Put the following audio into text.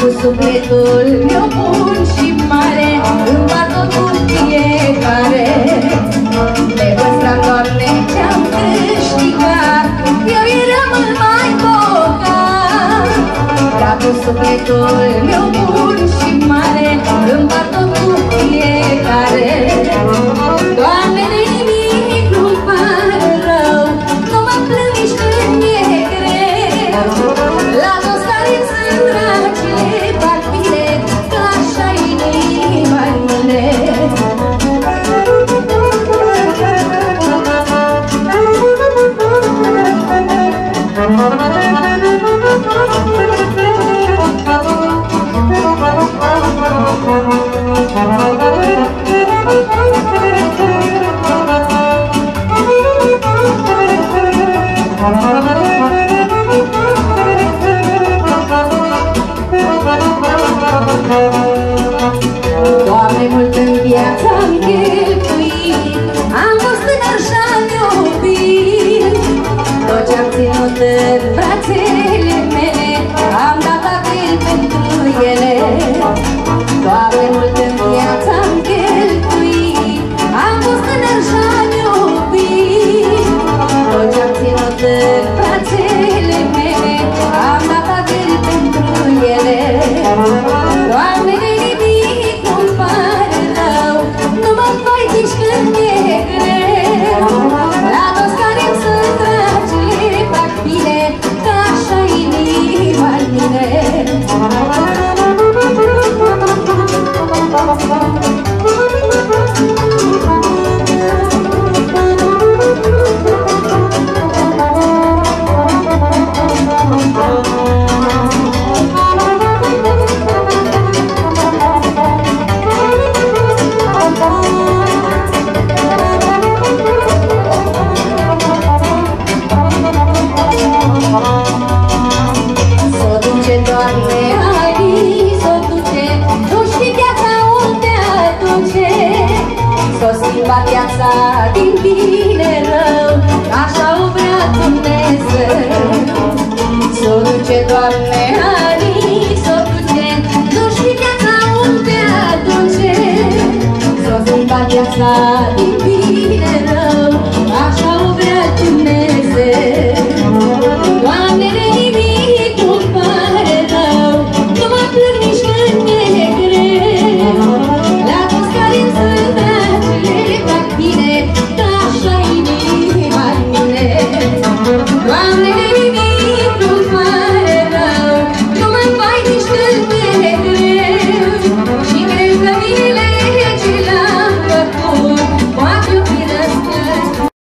cu sufletul meu bun și mare Îmi bat cu fiecare sufletul meu bun și mare Îmi bat cu fiecare Doamne, de nimic nu-mi pare rău Nu mă plâng nici când e greu La toți care săracile fac bine Că așa inima-i mâine Thank you. viața-mi cheltuit Am fost tânăr și-am iubit Tot ce-am ținut de Doamne, Ari, s-o duce Nu știi viața unde aduce? S-o zâmba viața din bine rău.